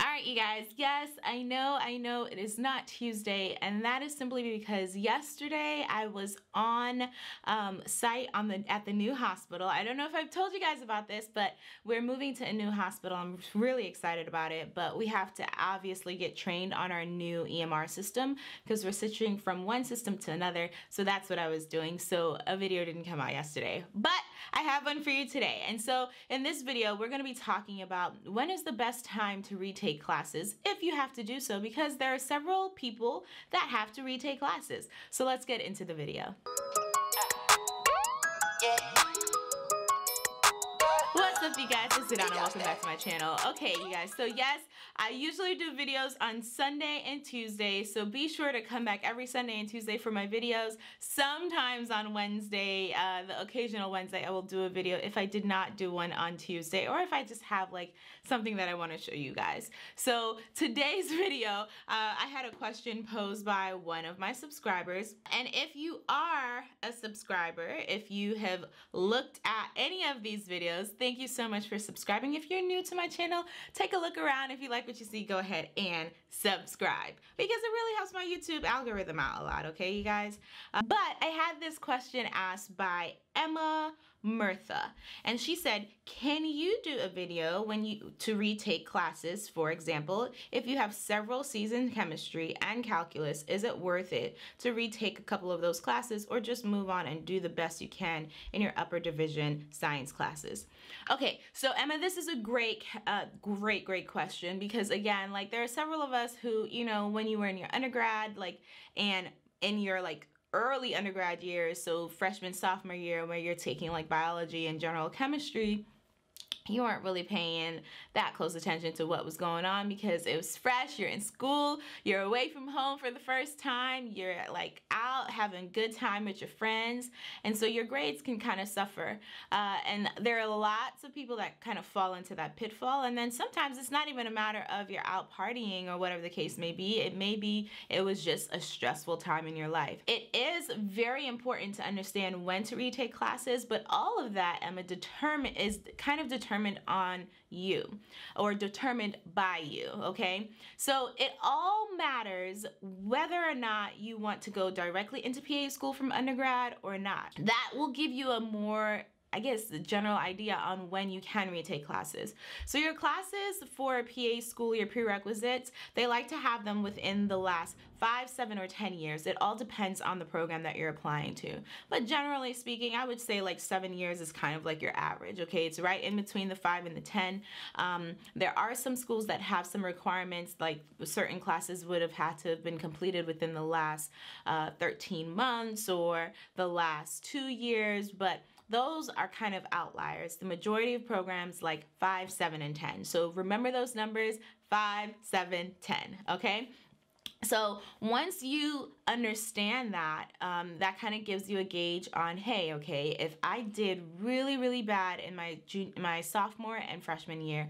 All right, you guys. Yes, I know, I know it is not Tuesday, and that is simply because yesterday I was on um, site on the at the new hospital. I don't know if I've told you guys about this, but we're moving to a new hospital. I'm really excited about it, but we have to obviously get trained on our new EMR system because we're switching from one system to another. So that's what I was doing. So a video didn't come out yesterday, but I have one for you today. And so in this video, we're going to be talking about when is the best time to retake retake classes if you have to do so because there are several people that have to retake classes. So let's get into the video. What's up you guys, it's Adanna, welcome back to my channel. Okay you guys, so yes, I usually do videos on Sunday and Tuesday, so be sure to come back every Sunday and Tuesday for my videos. Sometimes on Wednesday, uh, the occasional Wednesday, I will do a video if I did not do one on Tuesday or if I just have like something that I want to show you guys. So today's video, uh, I had a question posed by one of my subscribers, and if you are a subscriber, if you have looked at any of these videos, thank you so much for subscribing. If you're new to my channel, take a look around. If you like what you see, go ahead and subscribe because it really helps my YouTube algorithm out a lot, okay, you guys? Uh, but I had this question asked by Emma Murtha. And she said, can you do a video when you to retake classes? For example, if you have several in chemistry and calculus, is it worth it to retake a couple of those classes or just move on and do the best you can in your upper division science classes? Okay, so Emma, this is a great, uh, great, great question because again, like there are several of us who, you know, when you were in your undergrad, like, and in your like early undergrad years, so freshman, sophomore year, where you're taking like biology and general chemistry, you weren't really paying that close attention to what was going on because it was fresh, you're in school, you're away from home for the first time, you're like out having good time with your friends, and so your grades can kind of suffer. Uh, and there are lots of people that kind of fall into that pitfall, and then sometimes it's not even a matter of you're out partying or whatever the case may be, it may be it was just a stressful time in your life. It is very important to understand when to retake classes, but all of that, Emma, determine is kind of determined determined on you or determined by you, okay? So it all matters whether or not you want to go directly into PA school from undergrad or not. That will give you a more I guess, the general idea on when you can retake classes. So your classes for PA school, your prerequisites, they like to have them within the last five, seven, or 10 years. It all depends on the program that you're applying to. But generally speaking, I would say like seven years is kind of like your average, okay? It's right in between the five and the 10. Um, there are some schools that have some requirements, like certain classes would have had to have been completed within the last uh, 13 months or the last two years, but those are kind of outliers. The majority of programs like 5, 7, and 10. So remember those numbers 5, 7, 10, okay? So once you understand that, um, that kind of gives you a gauge on, hey, okay, if I did really, really bad in my junior, my sophomore and freshman year,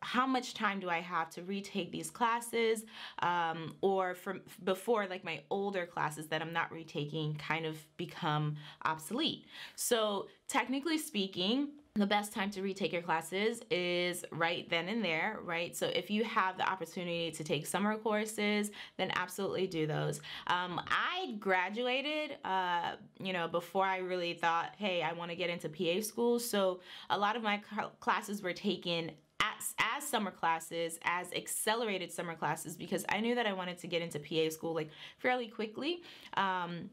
how much time do I have to retake these classes um, or from before like my older classes that I'm not retaking kind of become obsolete. So technically speaking, the best time to retake your classes is right then and there, right? So if you have the opportunity to take summer courses, then absolutely do those. Um, I graduated, uh, you know, before I really thought, hey, I want to get into PA school. So a lot of my classes were taken as, as summer classes, as accelerated summer classes, because I knew that I wanted to get into PA school like fairly quickly. Um,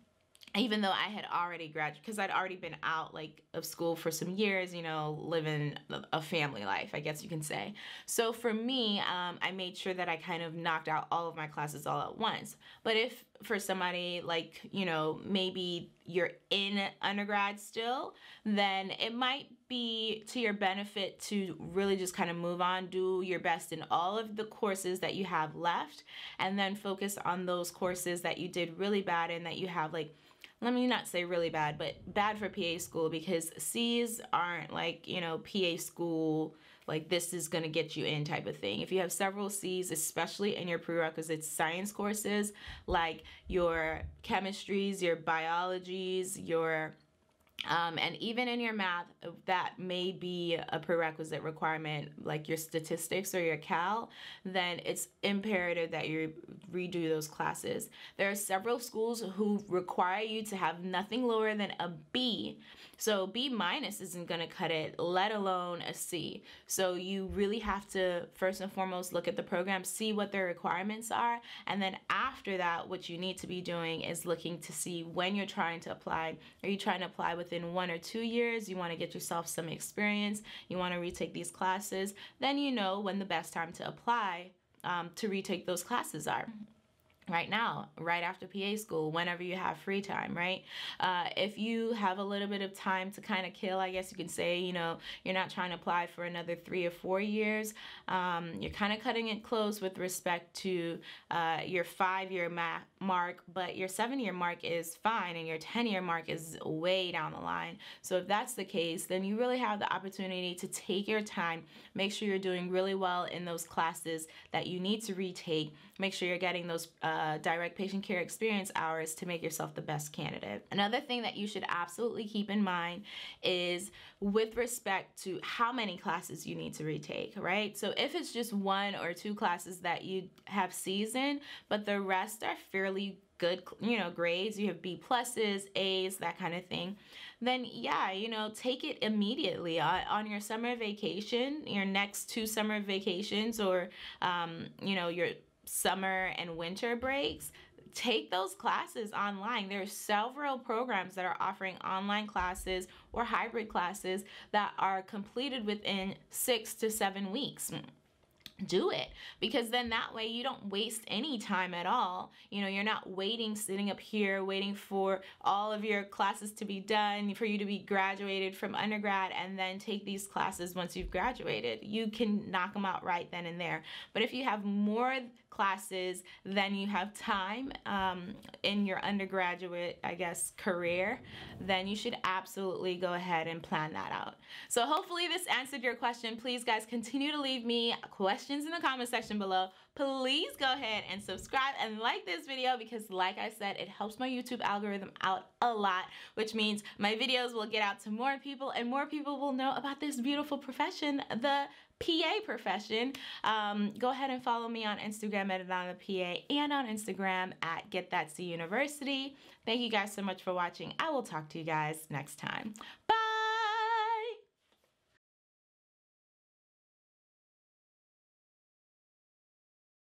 even though I had already graduated, because I'd already been out like of school for some years, you know, living a family life, I guess you can say. So for me, um, I made sure that I kind of knocked out all of my classes all at once. But if for somebody like, you know, maybe you're in undergrad still, then it might be to your benefit to really just kind of move on, do your best in all of the courses that you have left, and then focus on those courses that you did really bad in that you have like let me not say really bad, but bad for PA school because C's aren't like, you know, PA school, like this is gonna get you in type of thing. If you have several C's, especially in your prerequisites science courses, like your chemistries, your biologies, your Um, and even in your math, that may be a prerequisite requirement, like your statistics or your Cal, then it's imperative that you redo those classes. There are several schools who require you to have nothing lower than a B so B minus isn't going to cut it, let alone a C. So you really have to first and foremost look at the program, see what their requirements are, and then after that, what you need to be doing is looking to see when you're trying to apply. Are you trying to apply within one or two years? You want to get yourself some experience. You want to retake these classes. Then you know when the best time to apply um, to retake those classes are right now, right after PA school, whenever you have free time, right? Uh, if you have a little bit of time to kind of kill, I guess you can say, you know, you're not trying to apply for another three or four years. Um, you're kind of cutting it close with respect to uh, your five year ma- mark, but your seven year mark is fine and your 10 year mark is way down the line. So if that's the case, then you really have the opportunity to take your time, make sure you're doing really well in those classes that you need to retake, make sure you're getting those. Uh, direct patient care experience hours to make yourself the best candidate. Another thing that you should absolutely keep in mind is with respect to how many classes you need to retake, right? So if it's just one or two classes that you have seasoned, but the rest are fairly good you know grades. You have b pluses a's that kind of thing. Then yeah you know take it immediately. On, on your summer vacation your next two summer vacations or um, you know your summer and winter breaks, take those classes online. There are several programs that are offering online classes or hybrid classes that are completed within six to seven weeks do it. Because then that way you don't waste any time at all. You know you're not waiting sitting up here waiting for all of your classes to be done for you to be graduated from undergrad and then take these classes once you've graduated. You can knock them out right then and there. But if you have more classes, then you have time um, in your undergraduate, I guess, career, then you should absolutely go ahead and plan that out. So hopefully this answered your question. Please, guys, continue to leave me questions in the comment section below. Please go ahead and subscribe and like this video because like I said, it helps my YouTube algorithm out a lot, which means my videos will get out to more people and more people will know about this beautiful profession, the PA profession, um, go ahead and follow me on Instagram at Adanna PA and on Instagram at Get That C University. Thank you guys so much for watching. I will talk to you guys next time.